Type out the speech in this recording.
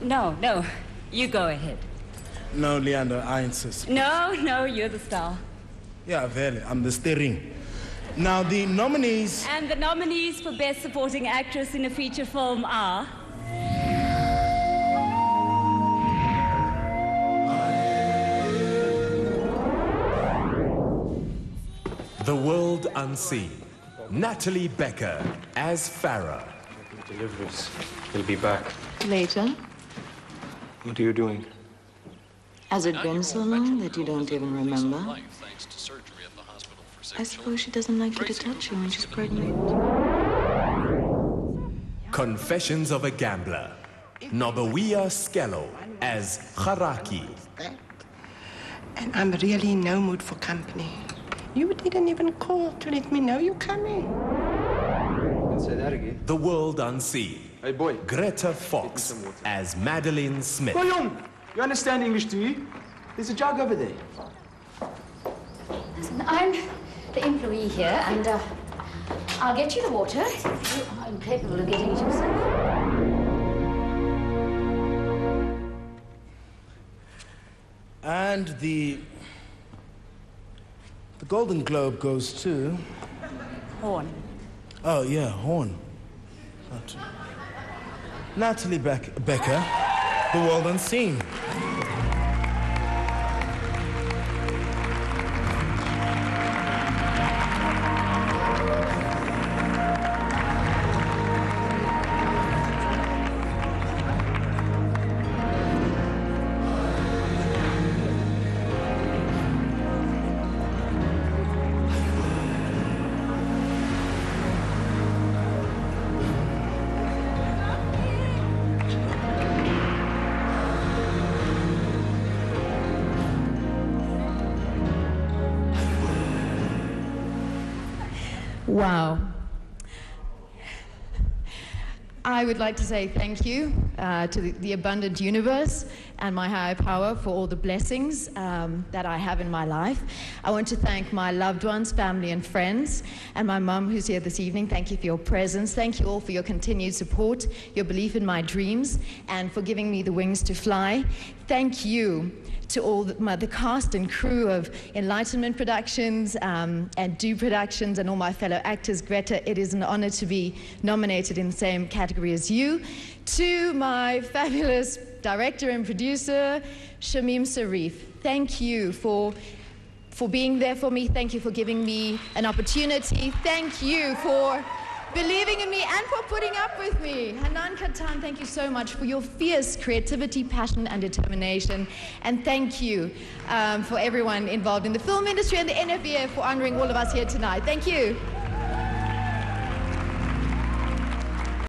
No, no. You go ahead. No, Leander, I insist. No, no, you're the star. Yeah, Vele, I'm the steering. Now, the nominees. And the nominees for Best Supporting Actress in a Feature Film are. The World Unseen. Natalie Becker as Farah. Deliveries. He'll be back. Later. What are you doing? Has it been so long that you don't even remember? I suppose she doesn't like you to touch her when she's pregnant. Confessions of a Gambler. Nobawia Skello as Haraki. And I'm really in no mood for company. You didn't even call to let me know you're coming. Say that again. The World Unseen. Hey, boy. Grethe Fox as Madeline Smith. Go young. You understand English, do you? There's a jug over there. Listen, I'm the employee here, and uh, I'll get you the water. You are incapable of getting it yourself. And the. The Golden Globe goes to. Horn. Oh, yeah, Horn. Not- Natalie Beck- Becker, The World Unseen. Wow. I would like to say thank you uh, to the, the abundant universe and my higher power for all the blessings um, that I have in my life. I want to thank my loved ones, family, and friends, and my mum who's here this evening. Thank you for your presence. Thank you all for your continued support, your belief in my dreams, and for giving me the wings to fly. Thank you to all the, my, the cast and crew of Enlightenment Productions um, and Do Productions and all my fellow actors. Grethe, it is an honor to be nominated in the same category as you. To my fabulous director and producer, Shamim Sarif, thank you for for being there for me. Thank you for giving me an opportunity. Thank you for believing in me and for putting up with me. Hanan Kattan, thank you so much for your fierce creativity, passion, and determination. And thank you um, for everyone involved in the film industry and the NFBA for honoring all of us here tonight. Thank you.